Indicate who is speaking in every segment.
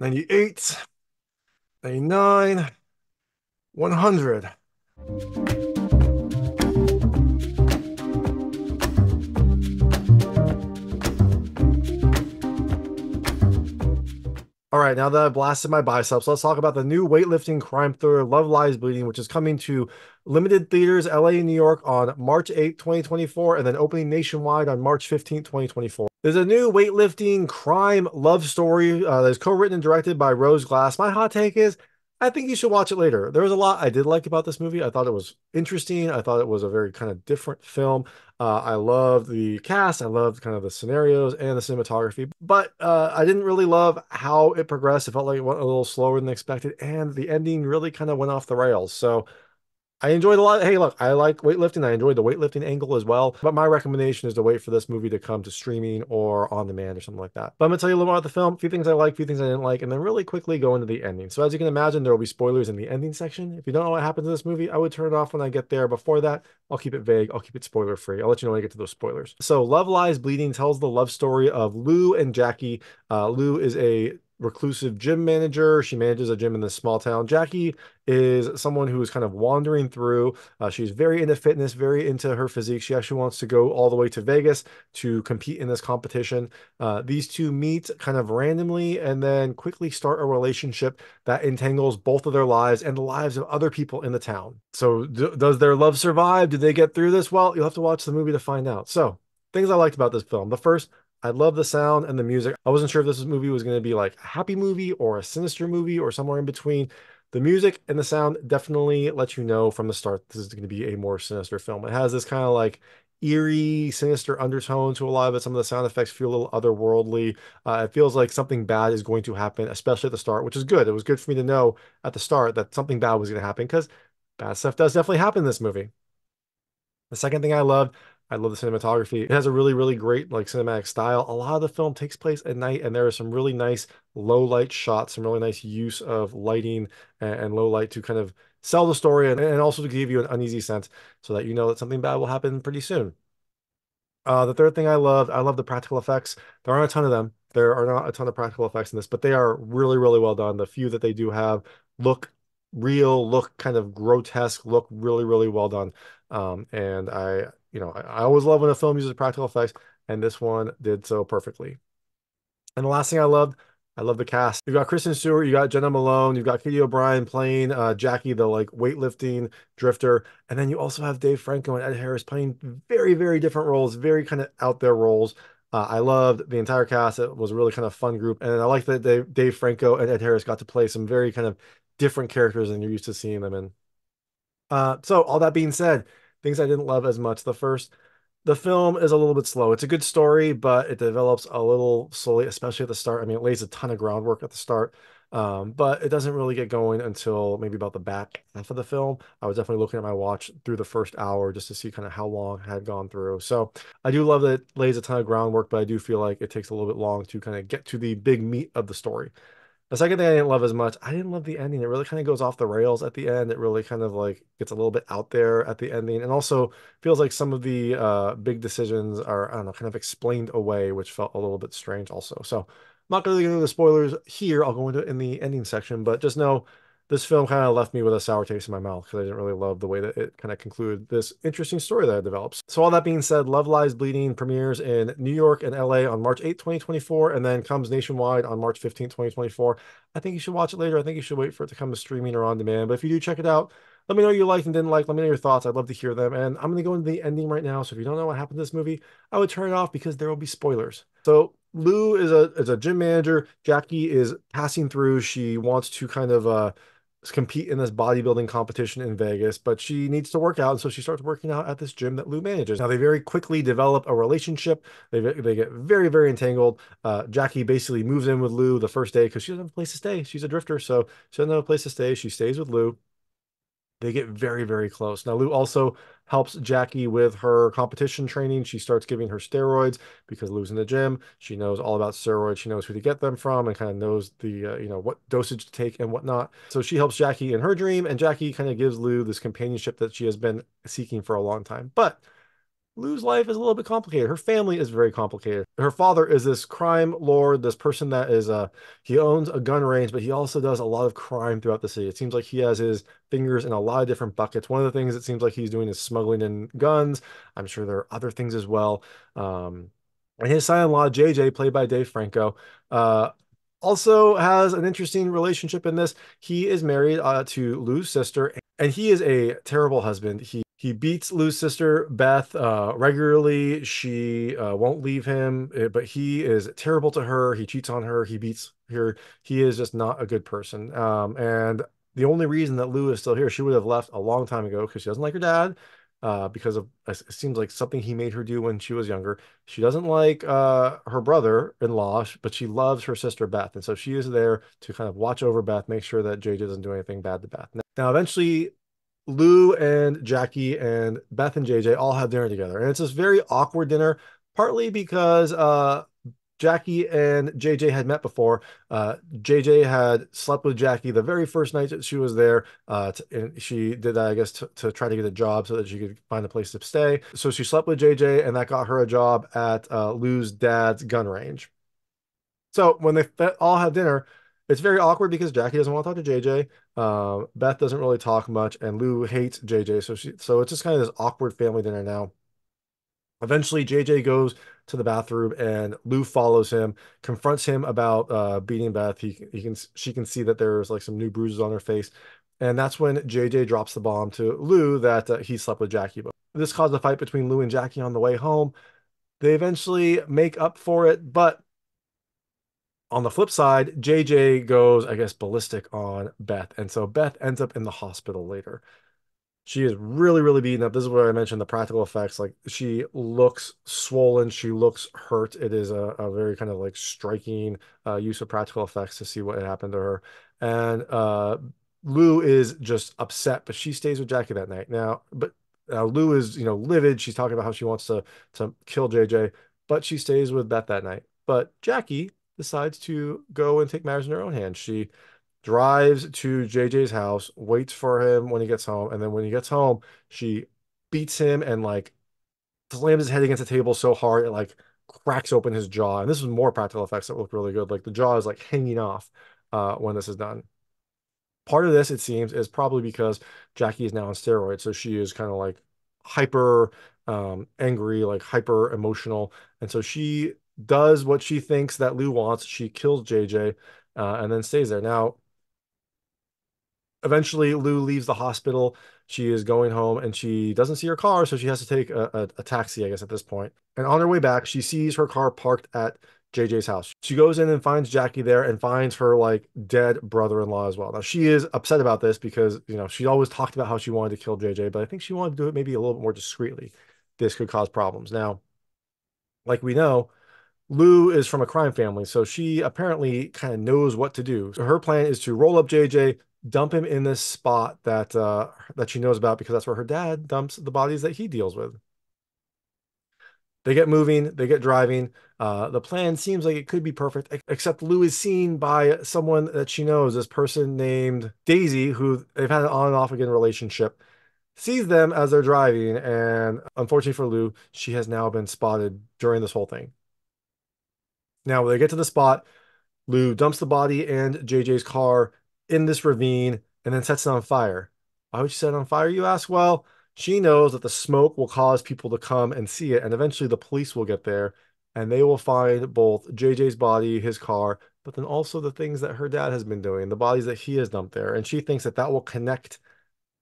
Speaker 1: 98, 99, 100. All right, now that I've blasted my biceps, let's talk about the new weightlifting crime thriller Love Lies Bleeding, which is coming to limited theaters LA and New York on March 8, 2024, and then opening nationwide on March 15, 2024. There's a new weightlifting crime love story uh, that is co-written and directed by Rose Glass. My hot take is I think you should watch it later. There was a lot I did like about this movie. I thought it was interesting. I thought it was a very kind of different film. Uh, I loved the cast. I loved kind of the scenarios and the cinematography, but uh, I didn't really love how it progressed. It felt like it went a little slower than expected, and the ending really kind of went off the rails. So I enjoyed a lot. Hey, look, I like weightlifting. I enjoyed the weightlifting angle as well. But my recommendation is to wait for this movie to come to streaming or on demand or something like that. But I'm to tell you a little about the film, a few things I like, a few things I didn't like, and then really quickly go into the ending. So as you can imagine, there will be spoilers in the ending section. If you don't know what happens in this movie, I would turn it off when I get there. Before that, I'll keep it vague. I'll keep it spoiler free. I'll let you know when I get to those spoilers. So Love Lies Bleeding tells the love story of Lou and Jackie. Uh, Lou is a reclusive gym manager. She manages a gym in this small town. Jackie is someone who is kind of wandering through. Uh, she's very into fitness, very into her physique. She actually wants to go all the way to Vegas to compete in this competition. Uh, these two meet kind of randomly and then quickly start a relationship that entangles both of their lives and the lives of other people in the town. So, does their love survive? Do they get through this? Well, you'll have to watch the movie to find out. So, things I liked about this film. The first, I love the sound and the music. I wasn't sure if this movie was going to be like a happy movie or a sinister movie or somewhere in between. The music and the sound definitely let you know from the start this is going to be a more sinister film. It has this kind of like eerie, sinister undertone to a lot of it. Some of the sound effects feel a little otherworldly. Uh, it feels like something bad is going to happen, especially at the start, which is good. It was good for me to know at the start that something bad was going to happen because bad stuff does definitely happen in this movie. The second thing I loved I love the cinematography. It has a really, really great like cinematic style. A lot of the film takes place at night, and there are some really nice low light shots, some really nice use of lighting and, and low light to kind of sell the story and, and also to give you an uneasy sense so that you know that something bad will happen pretty soon. Uh, the third thing I loved, I love the practical effects. There aren't a ton of them. There are not a ton of practical effects in this, but they are really, really well done. The few that they do have look real, look kind of grotesque, look really, really well done. Um, and I you know, I, I always love when a film uses practical effects, and this one did so perfectly. And the last thing I loved, I love the cast. You've got Kristen Stewart, you got Jena Malone, you've got Katy O'Brian playing uh, Jackie, the like weightlifting drifter, and then you also have Dave Franco and Ed Harris playing very, very different roles, very kind of out there roles. Uh, I loved the entire cast. It was a really kind of fun group, and I like that Dave, Dave Franco and Ed Harris got to play some very kind of different characters than you're used to seeing them in. Uh, so all that being said, things I didn't love as much. The first, the film is a little bit slow. It's a good story, but it develops a little slowly, especially at the start. I mean, it lays a ton of groundwork at the start, um, but it doesn't really get going until maybe about the back half of the film. I was definitely looking at my watch through the first hour just to see kind of how long had gone through. So I do love that it lays a ton of groundwork, but I do feel like it takes a little bit long to kind of get to the big meat of the story. The second thing I didn't love as much, I didn't love the ending. It really kind of goes off the rails at the end. It really kind of like gets a little bit out there at the ending, and also feels like some of the uh, big decisions are I don't know kind of explained away, which felt a little bit strange also. So I'm not going to go into the spoilers here. I'll go into it in the ending section, but just know this film kind of left me with a sour taste in my mouth because I didn't really love the way that it kind of concluded this interesting story that it develops. So all that being said, Love Lies Bleeding premieres in New York and LA on March 8, 2024, and then comes nationwide on March 15, 2024. I think you should watch it later. I think you should wait for it to come to streaming or on demand. But if you do check it out, let me know you liked and didn't like. Let me know your thoughts. I'd love to hear them. And I'm going to go into the ending right now. So if you don't know what happened to this movie, I would turn it off because there will be spoilers. So Lou is a is a gym manager. Jackie is passing through. She wants to kind of uh compete in this bodybuilding competition in Vegas, but she needs to work out. And so she starts working out at this gym that Lou manages. Now they very quickly develop a relationship. They, they get very, very entangled. Uh, Jackie basically moves in with Lou the first day because she doesn't have a place to stay. She's a drifter, so she doesn't have a place to stay. She stays with Lou. They get very, very close. Now, Lou also helps Jackie with her competition training. She starts giving her steroids because Lou's in the gym. She knows all about steroids. She knows who to get them from and kind of knows the, uh, you know, what dosage to take and whatnot. So she helps Jackie in her dream, and Jackie kind of gives Lou this companionship that she has been seeking for a long time. But Lou's life is a little bit complicated. Her family is very complicated. Her father is this crime lord, this person that is uh he owns a gun range, but he also does a lot of crime throughout the city. It seems like he has his fingers in a lot of different buckets. One of the things it seems like he's doing is smuggling in guns. I'm sure there are other things as well. Um, and his son-in-law, JJ, played by Dave Franco, uh, also has an interesting relationship in this. He is married uh, to Lou's sister, and he is a terrible husband. He he beats Lou's sister Beth uh, regularly. She uh, won't leave him, eh, but he is terrible to her. He cheats on her. He beats her. He is just not a good person. Um, and the only reason that Lou is still here, she would have left a long time ago because she doesn't like her dad. Uh, because of it seems like something he made her do when she was younger. She doesn't like uh, her brother-in-law, but she loves her sister Beth, and so she is there to kind of watch over Beth, make sure that JJ doesn't do anything bad to Beth. Now, eventually, Lou and Jackie and Beth and JJ all have dinner together. And it's this very awkward dinner, partly because uh, Jackie and JJ had met before. Uh, JJ had slept with Jackie the very first night that she was there. Uh, to, and she did that, I guess, to, to, try to get a job so that she could find a place to stay. So she slept with JJ, and that got her a job at uh, Lou's dad's gun range. So when they all have dinner, it's very awkward because Jackie doesn't want to talk to JJ. Uh, Beth doesn't really talk much, and Lou hates JJ. So she, so it's just kind of this awkward family dinner now. Eventually, JJ goes to the bathroom, and Lou follows him, confronts him about uh, beating Beth. He, he can she can see that there's like some new bruises on her face, and that's when JJ drops the bomb to Lou that uh, he slept with Jackie. But this caused a fight between Lou and Jackie on the way home. They eventually make up for it, but on the flip side, JJ goes, I guess, ballistic on Beth. And so Beth ends up in the hospital later. She is really, really beaten up. This is where I mentioned the practical effects. Like she looks swollen. She looks hurt. It is a, a very kind of like striking uh, use of practical effects to see what happened to her. And uh, Lou is just upset, but she stays with Jackie that night. Now, but uh, Lou is, you know, livid. She's talking about how she wants to to kill JJ, but she stays with Beth that night. But Jackie decides to go and take matters in her own hands. She drives to JJ's house, waits for him when he gets home, and then when he gets home, she beats him and like slams his head against the table so hard it like cracks open his jaw. And this is more practical effects that look really good. Like the jaw is like hanging off uh, when this is done. Part of this, it seems, is probably because Jackie is now on steroids, so she is kind of like hyper um, angry, like hyper emotional, and so she does what she thinks that Lou wants. She kills JJ uh, and then stays there. Now, eventually, Lou leaves the hospital. She is going home and she doesn't see her car, so she has to take a, a, a taxi, I guess, at this point. And on her way back, she sees her car parked at JJ's house. She goes in and finds Jackie there and finds her like dead brother-in-law as well. Now she is upset about this because, you know, she always talked about how she wanted to kill JJ, but I think she wanted to do it maybe a little bit more discreetly. This could cause problems. Now, like we know, Lou is from a crime family, so she apparently kind of knows what to do. So her plan is to roll up JJ, dump him in this spot that uh, that she knows about because that's where her dad dumps the bodies that he deals with. They get moving, they get driving. Uh, the plan seems like it could be perfect, except Lou is seen by someone that she knows, this person named Daisy, who they've had an on and off again relationship, sees them as they're driving, and unfortunately for Lou, she has now been spotted during this whole thing. Now, when they get to the spot, Lou dumps the body and JJ's car in this ravine and then sets it on fire. Why would she set it on fire, you ask? Well, she knows that the smoke will cause people to come and see it, and eventually the police will get there and they will find both JJ's body, his car, but then also the things that her dad has been doing, the bodies that he has dumped there. And she thinks that that will connect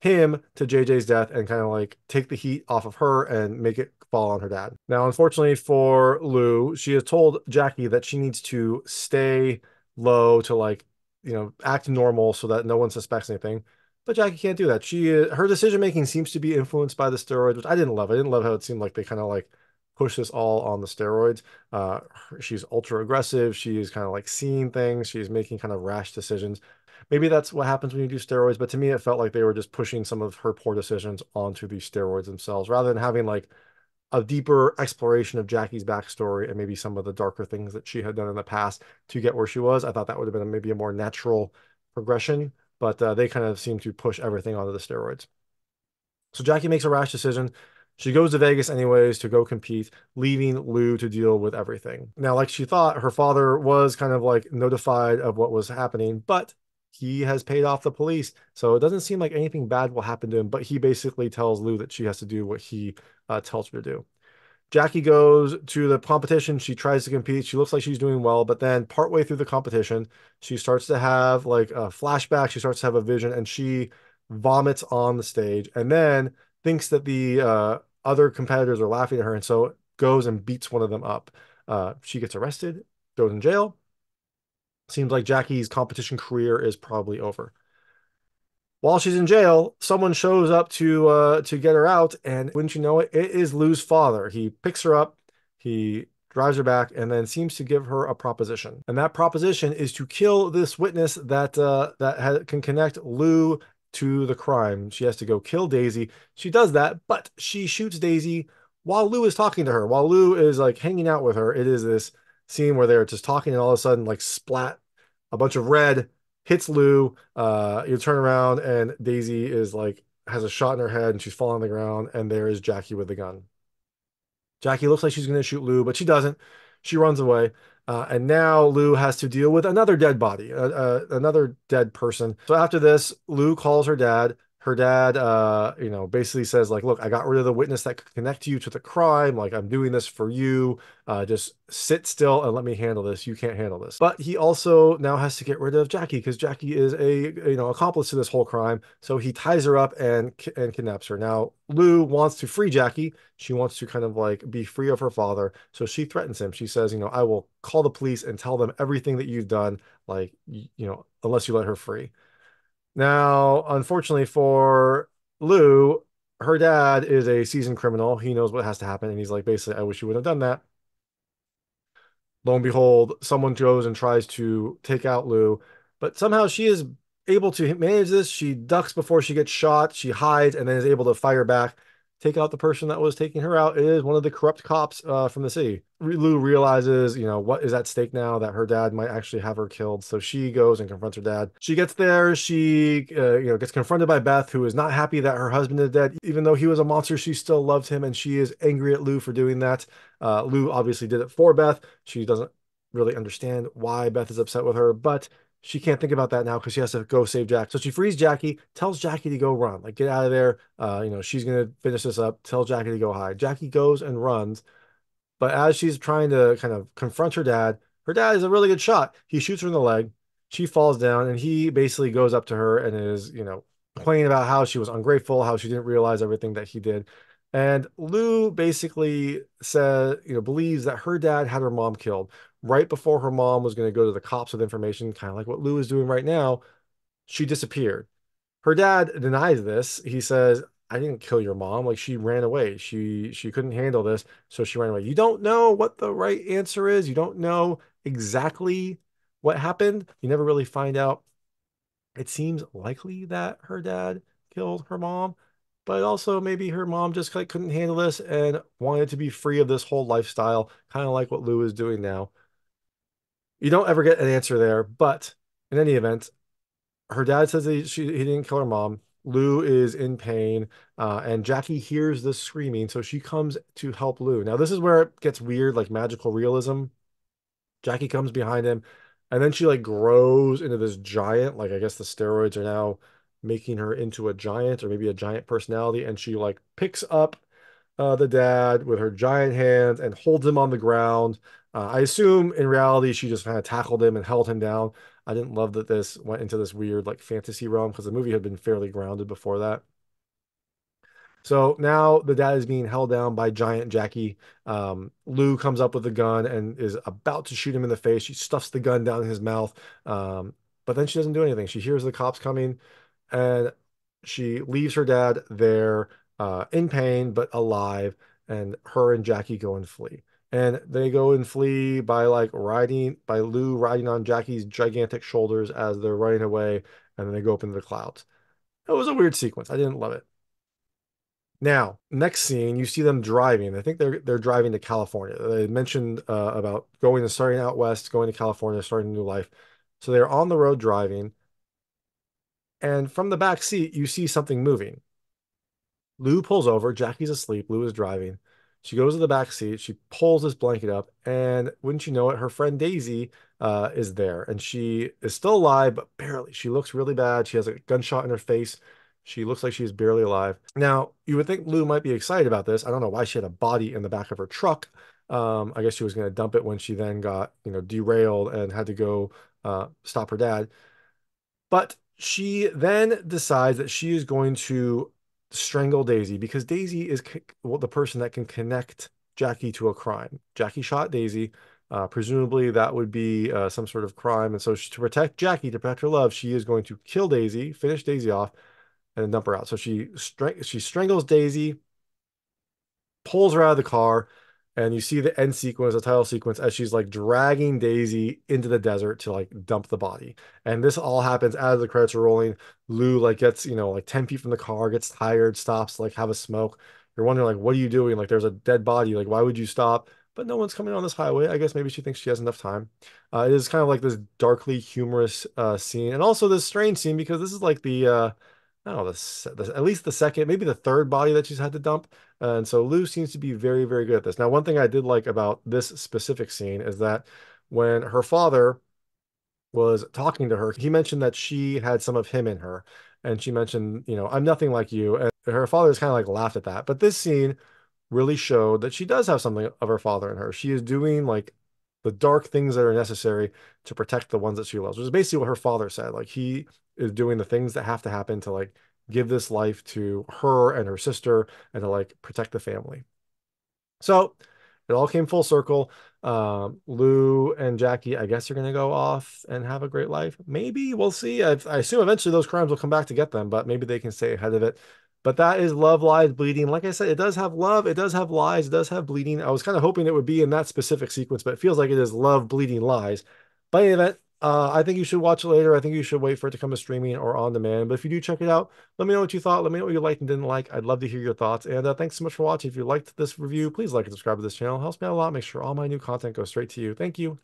Speaker 1: him to JJ's death and kind of like take the heat off of her and make it fall on her dad. Now, unfortunately for Lou, she has told Jackie that she needs to stay low to like, you know, act normal so that no one suspects anything. But Jackie can't do that. She her decision making seems to be influenced by the steroids, which I didn't love. I didn't love how it seemed like they kind of like push this all on the steroids. Uh, she's ultra aggressive. She's kind of like seeing things. She's making kind of rash decisions maybe that's what happens when you do steroids. But to me, it felt like they were just pushing some of her poor decisions onto the steroids themselves rather than having like a deeper exploration of Jackie's backstory and maybe some of the darker things that she had done in the past to get where she was. I thought that would have been maybe a more natural progression, but uh, they kind of seem to push everything onto the steroids. So Jackie makes a rash decision. She goes to Vegas anyways to go compete, leaving Lou to deal with everything. Now, like she thought, her father was kind of like notified of what was happening, but he has paid off the police. So it doesn't seem like anything bad will happen to him, but he basically tells Lou that she has to do what he uh, tells her to do. Jackie goes to the competition. She tries to compete. She looks like she's doing well, but then partway through the competition, she starts to have like a flashback. She starts to have a vision and she vomits on the stage and then thinks that the uh, other competitors are laughing at her and so goes and beats one of them up. Uh, she gets arrested, goes in jail. Seems like Jackie's competition career is probably over. While she's in jail, someone shows up to uh, to get her out, and wouldn't you know it, it is Lou's father. He picks her up, he drives her back, and then seems to give her a proposition. And that proposition is to kill this witness that uh, that can connect Lou to the crime. She has to go kill Daisy. She does that, but she shoots Daisy while Lou is talking to her. While Lou is like hanging out with her, it is this scene where they're just talking, and all of a sudden, like splat, a bunch of red hits Lou. Uh, you turn around and Daisy is like has a shot in her head and she's falling on the ground, and there is Jackie with the gun. Jackie looks like she's going to shoot Lou, but she doesn't. She runs away. Uh, and now Lou has to deal with another dead body, uh, uh, another dead person. So after this, Lou calls her dad her dad uh you know basically says like look i got rid of the witness that could connect you to the crime. Like i'm doing this for you. Uh just sit still and let me handle this. You can't handle this. But he also now has to get rid of jackie because jackie is a you know accomplice to this whole crime. So he ties her up and and kidnaps her. Now lou wants to free jackie. She wants to kind of like be free of her father. So she threatens him. She says you know i will call the police and tell them everything that you've done like you know unless you let her free now, unfortunately for Lou, her dad is a seasoned criminal. He knows what has to happen. And he's like, basically, I wish you would have done that. Lo and behold, someone goes and tries to take out Lou, but somehow she is able to manage this. She ducks before she gets shot. She hides and then is able to fire back take out the person that was taking her out. It is one of the corrupt cops uh, from the city. Lou realizes, you know, what is at stake now that her dad might actually have her killed. So she goes and confronts her dad. She gets there. She, uh, you know, gets confronted by Beth, who is not happy that her husband is dead. Even though he was a monster, she still loves him, and she is angry at Lou for doing that. Uh, Lou obviously did it for Beth. She doesn't really understand why Beth is upset with her, but she can't think about that now because she has to go save Jack. So she frees Jackie, tells Jackie to go run, like get out of there. Uh, you know, she's gonna finish this up. Tell Jackie to go hide. Jackie goes and runs, but as she's trying to kind of confront her dad, her dad is a really good shot. He shoots her in the leg. She falls down, and he basically goes up to her and is, you know, complaining about how she was ungrateful, how she didn't realize everything that he did. And Lou basically said, you know, believes that her dad had her mom killed right before her mom was going to go to the cops with information, kind of like what Lou is doing right now. She disappeared. Her dad denies this. He says, I didn't kill your mom. Like she ran away. She she couldn't handle this, so she ran away. You don't know what the right answer is. You don't know exactly what happened. You never really find out. It seems likely that her dad killed her mom, but also maybe her mom just like couldn't handle this and wanted to be free of this whole lifestyle, kind of like what Lou is doing now. You don't ever get an answer there, but in any event, her dad says he, she, he didn't kill her mom. Lou is in pain, uh, and Jackie hears the screaming, so she comes to help Lou. Now, this is where it gets weird, like magical realism. Jackie comes behind him, and then she like grows into this giant. Like I guess the steroids are now making her into a giant or maybe a giant personality and she like picks up uh, the dad with her giant hands and holds him on the ground uh, i assume in reality she just kind of tackled him and held him down i didn't love that this went into this weird like fantasy realm because the movie had been fairly grounded before that so now the dad is being held down by giant Jackie. Um, Lou comes up with a gun and is about to shoot him in the face. She stuffs the gun down his mouth, um, but then she doesn't do anything. She hears the cops coming and she leaves her dad there uh, in pain but alive and her and jackie go and flee. And they go and flee by like riding by lou riding on jackie's gigantic shoulders as they're running away and then they go up into the clouds. It was a weird sequence. I didn't love it. Now next scene you see them driving. I think they're they're driving to california. They mentioned uh, about going and starting out west going to california starting a new life. So they're on the road driving and from the back seat you see something moving Lou pulls over. Jackie's asleep. Lou is driving. She goes to the back seat. She pulls this blanket up, and wouldn't you know it, her friend Daisy uh, is there, and she is still alive, but barely. She looks really bad. She has a gunshot in her face. She looks like she's barely alive. Now, you would think Lou might be excited about this. I don't know why she had a body in the back of her truck. Um, I guess she was going to dump it when she then got, you know, derailed and had to go uh, stop her dad. But she then decides that she is going to strangle Daisy because Daisy is well, the person that can connect Jackie to a crime. Jackie shot Daisy. Uh, presumably, that would be uh, some sort of crime. And so, she, to protect Jackie, to protect her love, she is going to kill Daisy, finish Daisy off, and dump her out. So she she strangles Daisy, pulls her out of the car, and you see the end sequence, the title sequence, as she's like dragging Daisy into the desert to like dump the body. And this all happens as the credits are rolling. Lou like gets, you know, like 10 feet from the car, gets tired, stops, like have a smoke. You're wondering, like, what are you doing? Like, there's a dead body. Like, why would you stop? But no one's coming on this highway. I guess maybe she thinks she has enough time. Uh, it is kind of like this darkly humorous uh, scene, and also this strange scene because this is like the uh, I don't know, the, the, at least the second, maybe the third body that she's had to dump. And so Lou seems to be very, very good at this. Now, one thing I did like about this specific scene is that when her father was talking to her, he mentioned that she had some of him in her. And she mentioned, you know, I'm nothing like you. And her father just kind of like laughed at that. But this scene really showed that she does have something of her father in her. She is doing like the dark things that are necessary to protect the ones that she loves, which is basically what her father said. Like he is doing the things that have to happen to like give this life to her and her sister and to like protect the family. So it all came full circle. Um, Lou and Jackie, I guess, are going to go off and have a great life. Maybe we'll see. I, I, assume eventually those crimes will come back to get them, but maybe they can stay ahead of it. But that is Love, Lies, Bleeding. Like I said, it does have love, it does have lies, it does have bleeding. I was kind of hoping it would be in that specific sequence, but it feels like it is love, bleeding, lies. By any event, uh, I think you should watch it later. I think you should wait for it to come to streaming or on demand. But if you do check it out, let me know what you thought. Let me know what you liked and didn't like. I'd love to hear your thoughts. And uh, thanks so much for watching. If you liked this review, please like and subscribe to this channel. It helps me out a lot. Make sure all my new content goes straight to you. Thank you.